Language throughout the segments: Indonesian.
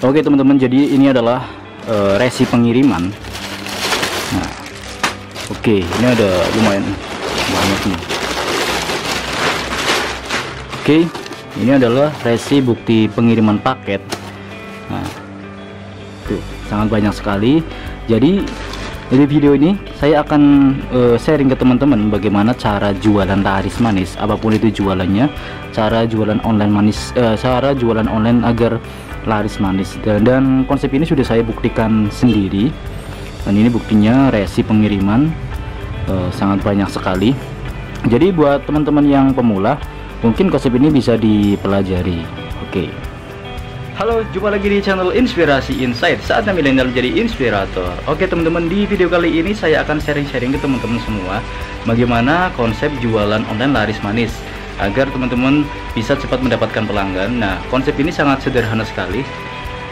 Oke teman-teman, jadi ini adalah uh, resi pengiriman. Nah, oke, ini ada lumayan banyak nih. Oke, ini adalah resi bukti pengiriman paket. Nah, tuh sangat banyak sekali. Jadi di video ini saya akan uh, sharing ke teman-teman bagaimana cara jualan laris manis, apa pun itu jualannya, cara jualan online manis, uh, cara jualan online agar laris manis. Dan, dan konsep ini sudah saya buktikan sendiri. Dan ini buktinya resi pengiriman uh, sangat banyak sekali. Jadi buat teman-teman yang pemula mungkin konsep ini bisa dipelajari. Oke. Okay. Halo, jumpa lagi di channel Inspirasi Insight. Saatnya milenial menjadi inspirator. Oke teman-teman, di video kali ini saya akan sharing-sharing ke teman-teman semua Bagaimana konsep jualan online laris manis agar teman-teman bisa cepat mendapatkan pelanggan nah konsep ini sangat sederhana sekali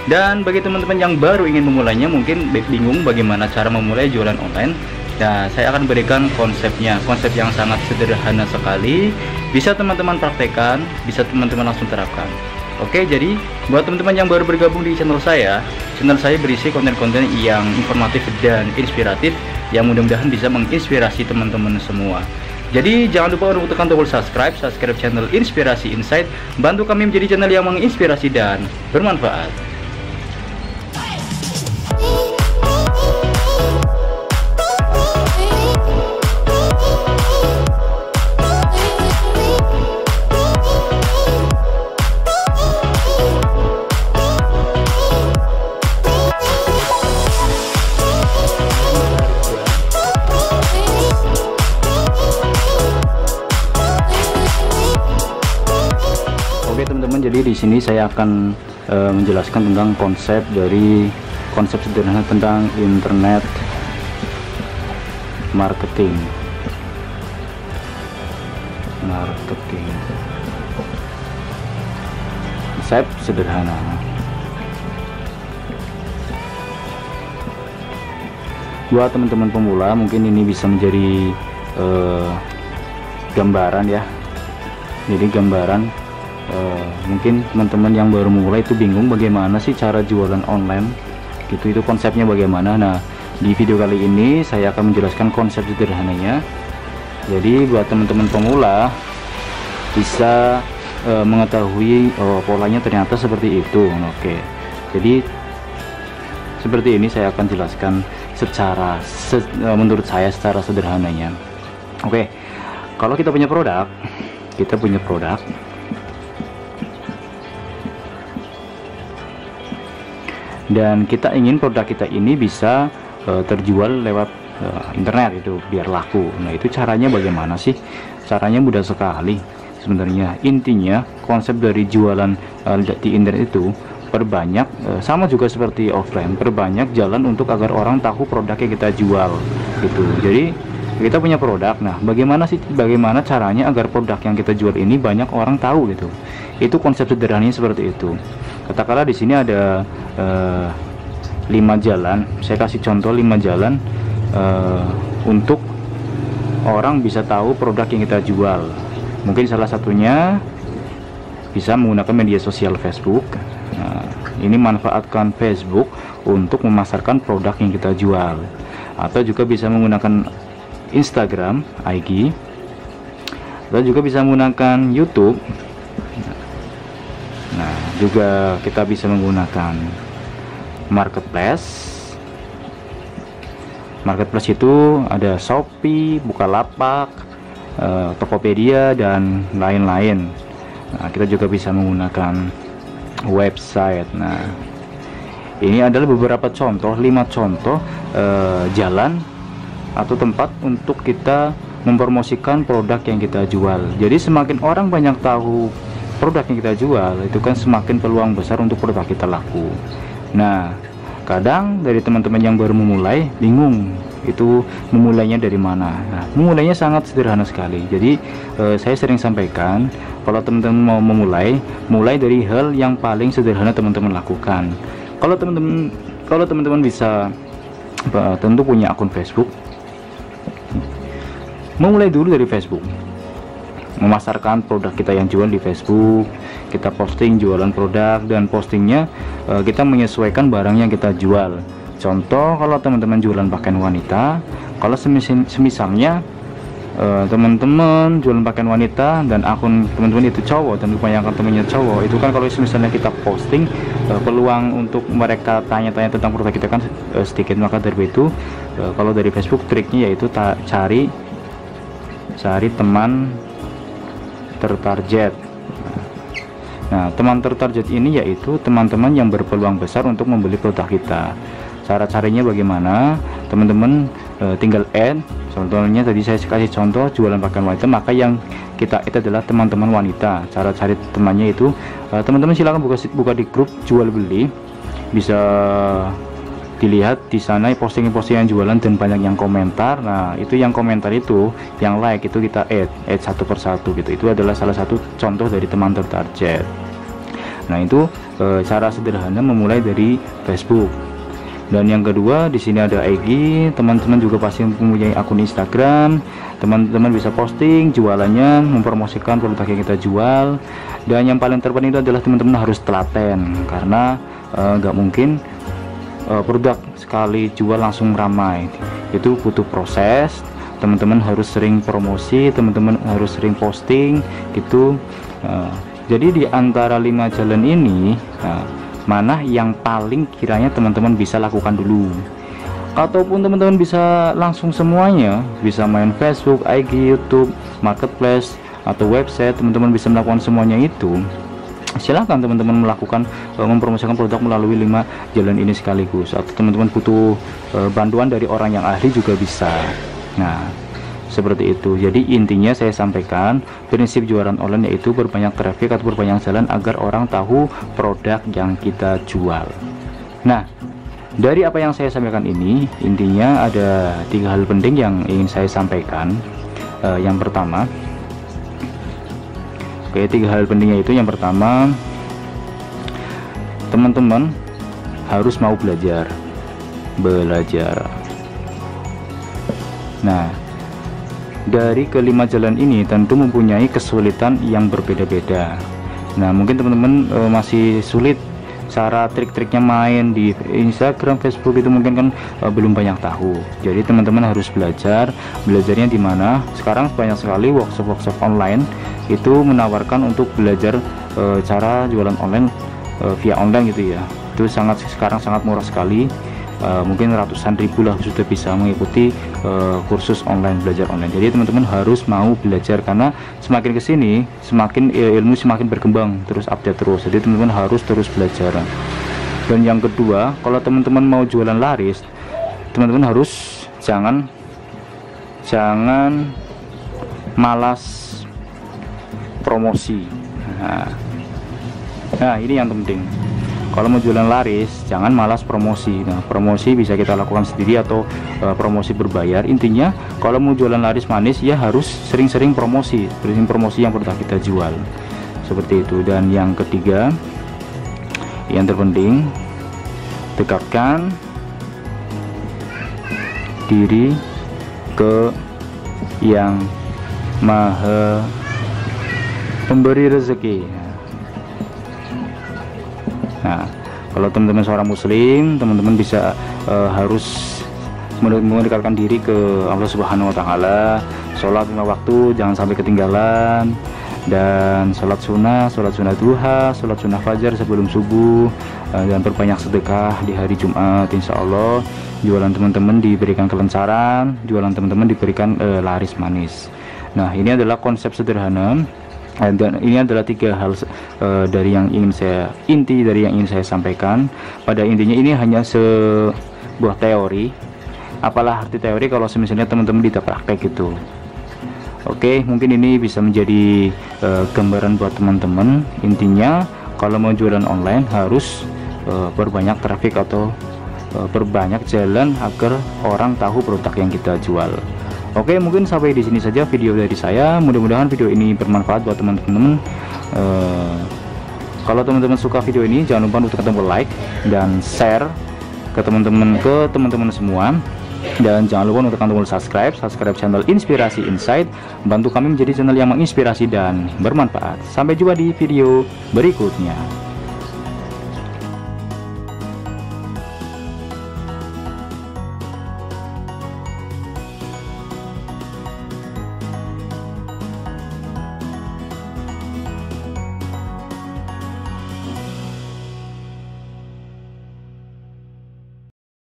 dan bagi teman-teman yang baru ingin memulainya mungkin bingung bagaimana cara memulai jualan online Nah, saya akan berikan konsepnya, konsep yang sangat sederhana sekali. Bisa teman-teman praktekkan, bisa teman-teman langsung terapkan. Oke, jadi buat teman-teman yang baru bergabung di channel saya, channel saya berisi konten-konten yang informatif dan inspiratif yang mudah-mudahan bisa menginspirasi teman-teman semua. Jadi jangan lupa untuk tekan tombol subscribe, subscribe channel Inspirasi Insight, bantu kami menjadi channel yang menginspirasi dan bermanfaat. Jadi di sini saya akan e, menjelaskan tentang konsep dari konsep sederhana tentang internet marketing. Marketing. Konsep sederhana. Buat teman-teman pemula mungkin ini bisa menjadi e, gambaran ya. Jadi gambaran uh, mungkin teman-teman yang baru mulai itu bingung bagaimana sih cara jualan online. Gitu itu konsepnya bagaimana. Nah di video kali ini saya akan menjelaskan konsep sederhananya. Jadi buat teman-teman pemula bisa uh, mengetahui oh, polanya ternyata seperti itu. Oke. Jadi seperti ini saya akan jelaskan secara se uh, menurut saya secara sederhananya. Oke. Kalau kita punya produk kita punya produk dan kita ingin produk kita ini bisa uh, terjual lewat uh, internet itu biar laku. Nah itu caranya bagaimana sih? Caranya mudah sekali sebenarnya. Intinya konsep dari jualan uh, di internet itu perbanyak uh, sama juga seperti offline perbanyak jalan untuk agar orang tahu produk yang kita jual gitu. Jadi kita punya produk. Nah bagaimana sih bagaimana caranya agar produk yang kita jual ini banyak orang tahu gitu? Itu konsep sederhananya seperti itu. Katakanlah di sini ada uh, lima jalan. Saya kasih contoh lima jalan uh, untuk orang bisa tahu produk yang kita jual. Mungkin salah satunya bisa menggunakan media sosial Facebook. Nah, ini manfaatkan Facebook untuk memasarkan produk yang kita jual. Atau juga bisa menggunakan Instagram IG atau juga bisa menggunakan YouTube. Nah juga kita bisa menggunakan marketplace. Marketplace itu ada Shopee, Bukalapak, eh, Tokopedia dan lain-lain. Nah, kita juga bisa menggunakan website. Nah ini adalah beberapa contoh lima contoh eh, jalan atau tempat untuk kita mempromosikan produk yang kita jual. Jadi semakin orang banyak tahu produk yang kita jual itu kan semakin peluang besar untuk produk kita laku. Nah kadang dari teman-teman yang baru memulai bingung itu memulainya dari mana. Nah memulainya sangat sederhana sekali. Jadi eh, saya sering sampaikan kalau teman-teman mau memulai mulai dari hal yang paling sederhana teman-teman lakukan. Kalau teman-teman kalau teman-teman bisa tentu punya akun Facebook memulai dulu dari Facebook. Memasarkan produk kita yang jual di Facebook kita posting jualan produk dan postingnya uh, kita menyesuaikan barang yang kita jual. Contoh kalau teman-teman jualan pakaian wanita kalau semisal, semisalnya uh, teman-teman jualan pakaian wanita dan akun teman-teman itu cowok dan kebanyakan temennya cowok itu kan kalau misalnya kita posting uh, peluang untuk mereka tanya-tanya tentang produk kita kan sedikit maka dari itu kalau dari Facebook triknya yaitu cari cari teman tertarget nah teman tertarget ini yaitu teman-teman yang berpeluang besar untuk membeli produk kita. Cara carinya bagaimana? Teman-teman e, tinggal add. Contohnya tadi saya kasih contoh jualan pakaian wanita maka yang kita itu adalah teman-teman wanita. Cara cari temannya itu eh, teman-teman e, silahkan buka buka di grup jual beli. Bisa dilihat di sana postingan-postingan jualan dan banyak yang komentar. Nah itu yang komentar itu yang like itu kita add add satu persatu gitu. Itu adalah salah satu contoh dari teman tertarget. Nah itu e, cara sederhana memulai dari Facebook. Dan yang kedua di sini ada IG teman-teman juga pasti mempunyai akun Instagram. Teman-teman bisa posting jualannya mempromosikan produk yang kita jual. Dan yang paling terpenting itu adalah teman-teman harus telaten karena eh, nggak uh, mungkin uh, produk sekali jual langsung ramai. Itu butuh proses teman-teman harus sering promosi teman-teman harus sering posting gitu. Uh, jadi di antara lima jalan ini uh, mana yang paling kiranya teman-teman bisa lakukan dulu? Ataupun teman-teman bisa langsung semuanya bisa main Facebook, IG, YouTube, Marketplace atau website teman-teman bisa melakukan semuanya itu silahkan teman-teman melakukan uh, mempromosikan produk melalui lima jalan ini sekaligus. Atau teman-teman butuh uh, bantuan dari orang yang ahli juga bisa. Nah seperti itu. Jadi intinya saya sampaikan prinsip jualan online yaitu berbanyak traffic atau berbanyak jalan agar orang tahu produk yang kita jual. Nah dari apa yang saya sampaikan ini intinya ada tiga hal penting yang ingin saya sampaikan. Uh, yang pertama oke tiga hal pentingnya itu yang pertama teman-teman harus mau belajar belajar nah dari kelima jalan ini tentu mempunyai kesulitan yang berbeda-beda nah mungkin teman-teman e, masih sulit cara trik-triknya main di Instagram, Facebook itu mungkin kan e, belum banyak tahu. Jadi teman-teman harus belajar. Belajarnya di mana? Sekarang banyak sekali workshop-workshop online itu menawarkan untuk belajar e, cara jualan online e, via online gitu ya. Itu sangat sekarang sangat murah sekali. Uh, mungkin ratusan ribu lah sudah bisa mengikuti uh, kursus online belajar online. Jadi teman-teman harus mau belajar karena semakin ke sini semakin ilmu semakin berkembang terus update terus. Jadi teman-teman harus terus belajar. Dan yang kedua kalau teman-teman mau jualan laris teman-teman harus jangan jangan malas promosi. Nah, nah ini yang penting. Kalau mau jualan laris jangan malas promosi. Nah promosi bisa kita lakukan sendiri atau uh, promosi berbayar. Intinya kalau mau jualan laris manis ya harus sering-sering promosi. Sering promosi yang produk kita jual. Seperti itu. Dan yang ketiga yang terpenting dekatkan diri ke yang maha pemberi rezeki. Nah, kalau teman-teman seorang muslim, teman-teman bisa uh, harus mendekatkan diri ke Allah Subhanahu wa taala, sholat lima waktu jangan sampai ketinggalan. Dan sholat sunnah, sholat sunnah duha, sholat sunnah fajar sebelum subuh uh, dan berbanyak sedekah di hari Jumat insya Allah. Jualan teman-teman diberikan kelancaran jualan teman-teman diberikan uh, laris manis. Nah ini adalah konsep sederhana dan ini adalah tiga hal uh, dari yang ingin saya inti dari yang ingin saya sampaikan. Pada intinya ini hanya sebuah teori. Apalah arti teori kalau misalnya teman-teman tidak praktek gitu. Oke mungkin ini bisa menjadi uh, gambaran buat teman-teman. Intinya kalau mau jualan online harus uh, berbanyak traffic atau uh, berbanyak jalan agar orang tahu produk yang kita jual Oke, mungkin sampai di sini saja video dari saya. Mudah-mudahan video ini bermanfaat buat teman-teman. Uh, kalau teman-teman suka video ini, jangan lupa untuk tombol like dan share ke teman-teman ke teman-teman semua. Dan jangan lupa untuk tombol subscribe, subscribe channel Inspirasi Insight, bantu kami menjadi channel yang menginspirasi dan bermanfaat. Sampai jumpa di video berikutnya.